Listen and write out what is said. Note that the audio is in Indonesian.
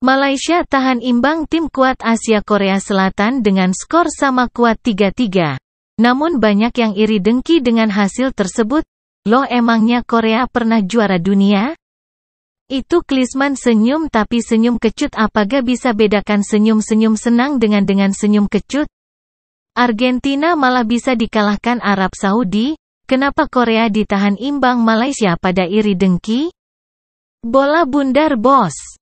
Malaysia tahan imbang tim kuat Asia Korea Selatan dengan skor sama kuat 3-3. Namun banyak yang iri dengki dengan hasil tersebut. Loh emangnya Korea pernah juara dunia? Itu Klisman senyum tapi senyum kecut apakah bisa bedakan senyum-senyum senang dengan dengan senyum kecut? Argentina malah bisa dikalahkan Arab Saudi, kenapa Korea ditahan imbang Malaysia pada iri dengki? Bola bundar bos